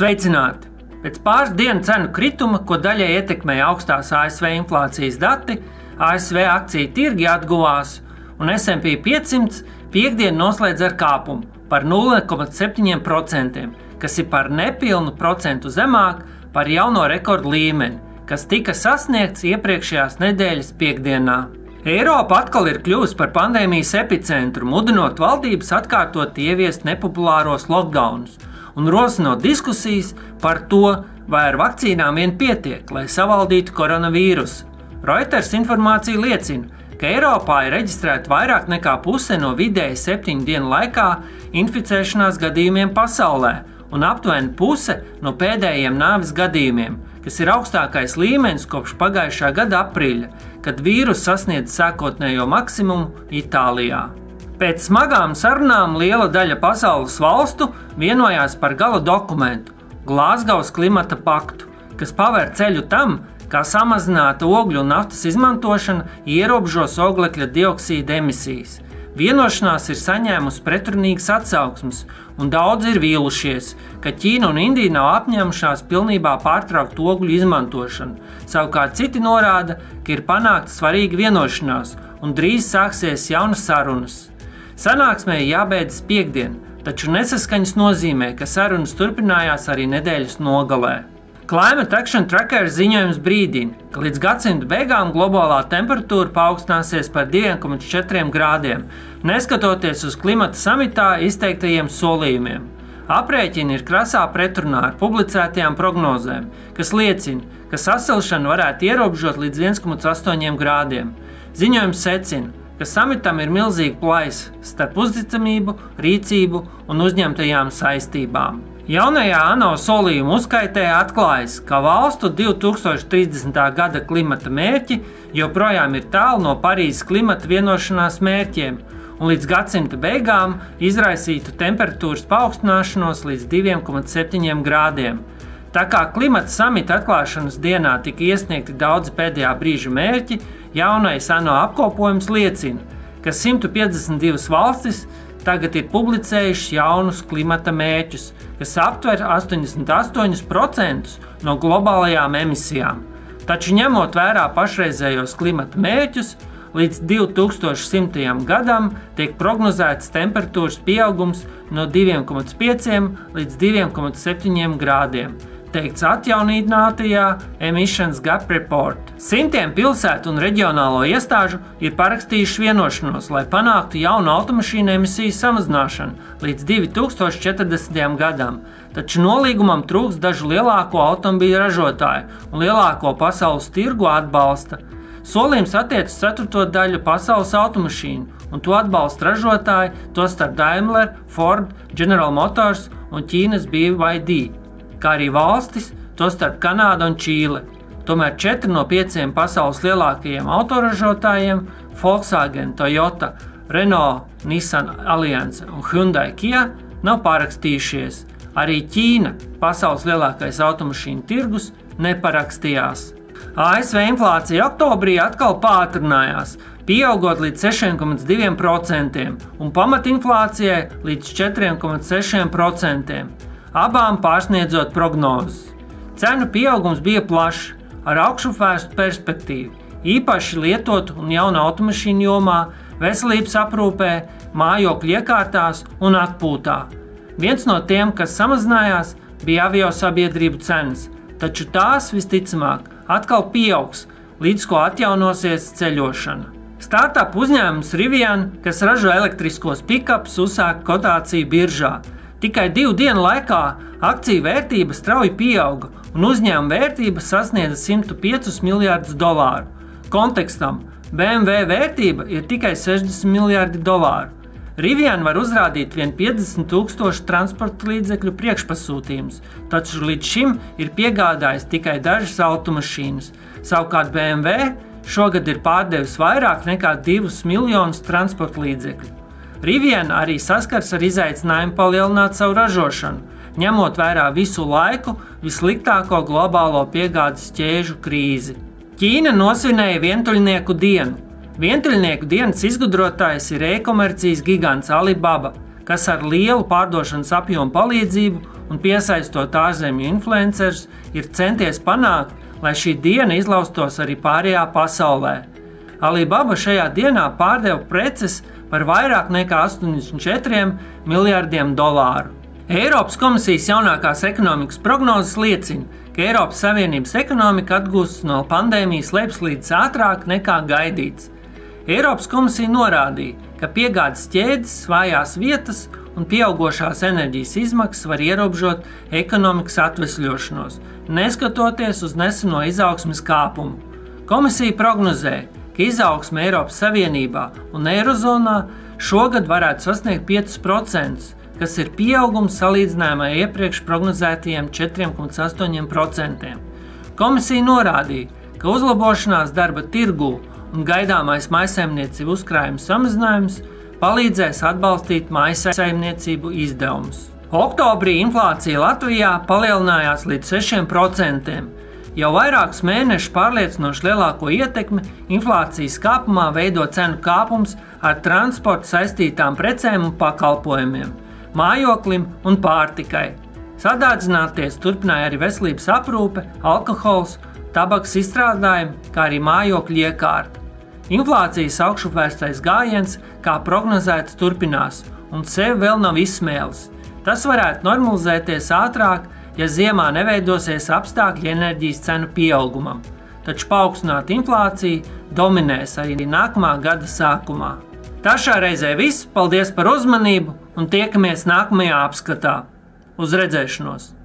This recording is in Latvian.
Sveicināti! Pēc pāris dienu cenu krituma, ko daļai ietekmēja augstās ASV inflācijas dati, ASV akciju tirgi atguvās, un SP 500 piekdienu noslēdz ar kāpumu par 0,7%, kas ir par nepilnu procentu zemāk par jauno rekordu līmeni, kas tika sasniegts iepriekšējās nedēļas piekdienā. Eiropa atkal ir kļuvusi par pandēmijas epicentru, mudinot valdības atkārtot ieviest nepopulāros lockdownus un rosinot diskusijas par to, vai ar vakcīnām vien pietiek, lai savaldītu koronavīrusu. Reuters informācija liecina, ka Eiropā ir reģistrēta vairāk nekā puse no vidēji septiņu dienu laikā inficēšanās gadījumiem pasaulē, un aptuveni puse no pēdējiem nāves gadījumiem, kas ir augstākais līmenis kopš pagājušā gada aprīļa, kad vīruss sasniedz sākotnējo maksimumu Itālijā. Pēc smagām sarunām liela daļa pasaules valstu vienojās par gala dokumentu - Glāzgavas klimata paktu, kas paver ceļu tam, kā samazināta ogļu un naftas izmantošana ierobežos oglekļa dioksīda emisijas. Vienošanās ir saņēmusi pretrunīgas atsauksmes, un daudz ir vīlušies, ka Ķīna un Indija nav apņēmušās pilnībā pārtraukt ogļu izmantošanu. Savukārt citi norāda, ka ir panākta svarīga vienošanās, un drīz sāksies jaunas sarunas. Sanāksmē jābeidz piekdien, taču nesaskaņas nozīmē, ka sarunas turpinājās arī nedēļas nogalē. Climate Action Tracker ziņojums brīdina, ka līdz gadsimta beigām globālā temperatūra paaugstināsies par 2,4 grādiem, neskatoties uz klimata samitā izteiktajiem solījumiem. Aprēķini ir krasā pretrunā ar publicētajām prognozēm, kas liecina, ka sasilšana varētu ierobežot līdz 1,8 grādiem. Ziņojums secina, ka samitam ir milzīga plaisa starp uzticamību, rīcību un uzņemtajām saistībām. Jaunajā ANO solījuma uzskaitē atklājas, ka valstu 2030. gada klimata mērķi joprojām ir tālu no Parīzes klimata vienošanās mērķiem, un līdz gadsimta beigām izraisītu temperatūras paaugstināšanos līdz 2,7 grādiem. Tā kā klimata samita atklāšanas dienā tika iesniegti daudzi pēdējā brīža mērķi, Jaunais ANO apkopojums liecina, ka 152 valstis tagad ir publicējušas jaunus klimata mērķus, kas aptver 88% no globālajām emisijām. Taču ņemot vērā pašreizējos klimata mērķus, līdz 2100. gadam tiek prognozēts temperatūras pieaugums no 2,5 līdz 2,7 grādiem teikts atjauninātajā Emissions Gap Report. Simtiem pilsētu un reģionālo iestāžu ir parakstījuši vienošanos, lai panāktu jaunu automašīnu emisiju samazināšanu līdz 2040. gadam, taču nolīgumam trūks dažu lielāko automobīļu ražotāju un lielāko pasaules tirgu atbalsta. Solījums attiecas ceturto daļu pasaules automašīnu, un to atbalsta ražotāji, tostarp Daimler, Ford, General Motors un Ķīnas BYD kā arī valstis, tostarp Kanāda un Čīle. Tomēr četri no pieciem pasaules lielākajiem autoražotājiem - Volkswagen, Toyota, Renault, Nissan Alliance un Hyundai Kia - nav parakstījušies. Arī Ķīna, pasaules lielākais automašīnu tirgus, neparakstījās. ASV inflācija oktobrī atkal pātrinājās, pieaugot līdz 6,2% un pamatinflācijai līdz 4,6% abām pārsniedzot prognozes. Cenu pieaugums bija plašs, ar augšupvērstu perspektīvu, īpaši lietotu un jaunu automašīnu jomā, veselības aprūpē, mājokļu iekārtās un atpūtā. Viens no tiem, kas samazinājās, bija avio sabiedrību cenas, taču tās visticamāk atkal pieaugs, līdz ko atjaunosies ceļošana. Startup uzņēmums Rivian, kas ražo elektriskos pikapus, uzsāka kotāciju biržā. Tikai divu dienu laikā akciju vērtība strauji pieauga un uzņēmuma vērtība sasniedza 105 miljardus dolāru. Kontekstam BMW vērtība ir tikai 60 miljardi dolāru. Rivian var uzrādīt vien 50 tūkstošu transporta līdzekļu priekšpasūtījumus, taču līdz šim ir piegādājis tikai dažas automašīnas. Savukārt BMW šogad ir pārdevis vairāk nekā 2 miljonus transporta līdzekļu. Riviena arī saskars ar izaicinājumu palielināt savu ražošanu, ņemot vērā visu laiku vissliktāko globālo piegādes ķēžu krīzi. Ķīna nosvinēja vientuļnieku dienu. Vientuļnieku dienas izgudrotājs ir e-komercijas gigants Alibaba, kas ar lielu pārdošanas apjomu palīdzību un piesaistot ārzemju influencerus, ir centies panākt, lai šī diena izlaustos arī pārējā pasaulē. Alibaba šajā dienā pārdeva preces par vairāk nekā 84 miljardiem dolāru. Eiropas komisijas jaunākās ekonomikas prognozes liecina, ka Eiropas Savienības ekonomika atgūstas no pandēmijas lejupslīdes ātrāk nekā gaidīts. Eiropas komisija norādīja, ka piegādes ķēdes, vājās vietas un pieaugušās enerģijas izmaksas var ierobežot ekonomikas atvesļošanos, neskatoties uz neseno izaugsmes kāpumu. Komisija prognozē, ka izaugsme Eiropas Savienībā un Eirozonā šogad varētu sasniegt 5%, kas ir pieaugums salīdzinājumā iepriekš prognozētajiem 4,8%. Komisija norādīja, ka uzlabošanās darba tirgū un gaidāmais maisaimniecību uzkrājuma samazinājums palīdzēs atbalstīt maisaimniecību izdevumus. Oktobrī inflācija Latvijā palielinājās līdz 6%. Jau vairākus mēnešus pārliecinoši lielāko ietekmi inflācijas kāpumā veido cenu kāpums ar transportu saistītām precēm un pakalpojumiem, mājoklim un pārtikai. Sadārdzināties turpināja arī veselības aprūpe, alkohols, tabaks izstrādājumi, kā arī mājokļu iekārta. Inflācijas augšuvērstais gājiens, kā prognozēts, turpinās, un sev vēl nav izsmēlis. Tas varētu normalizēties ātrāk, ja ziemā neveidosies apstākļi enerģijas cenu pieaugumam, taču paaugstināta inflācija dominēs arī nākamā gada sākumā. Tā šā reizē viss, paldies par uzmanību un tiekamies nākamajā apskatā. Uz redzēšanos!